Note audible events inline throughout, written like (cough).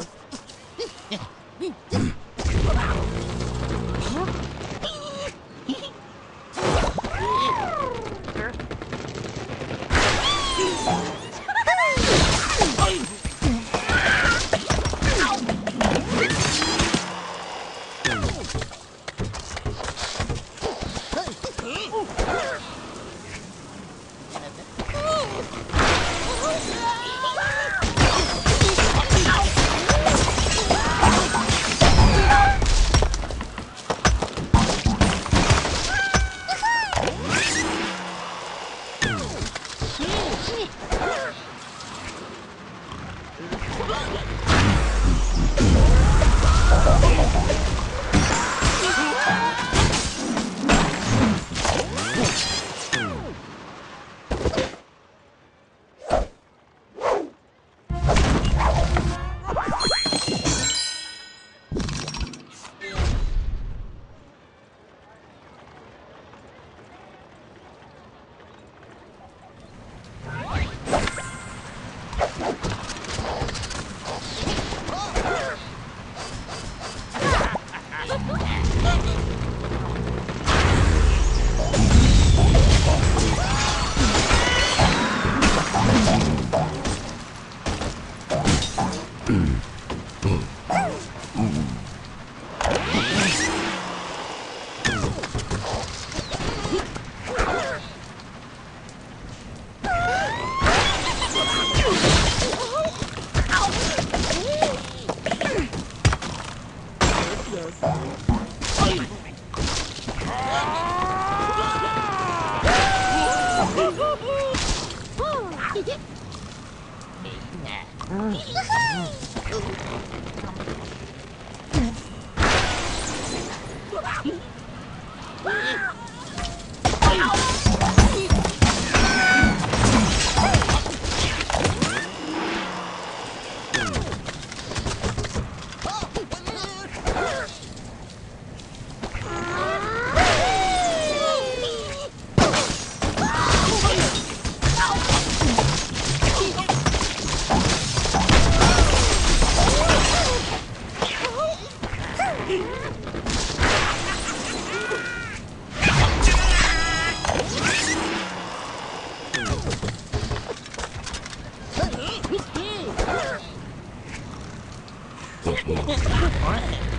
stuff. Wow! What? (laughs)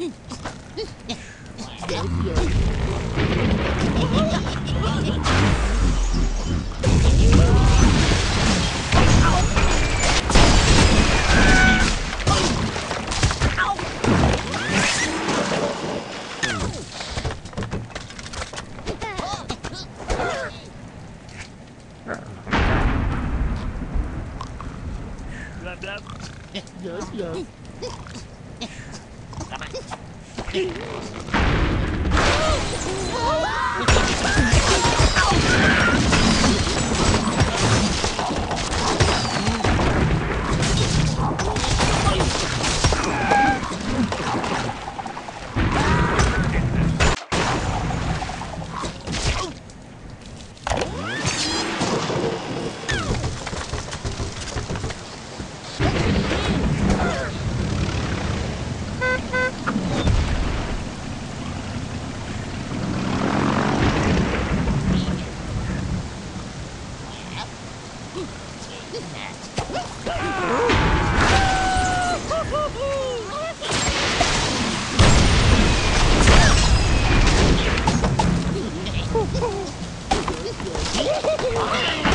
Oh, my God. Oh! Hey!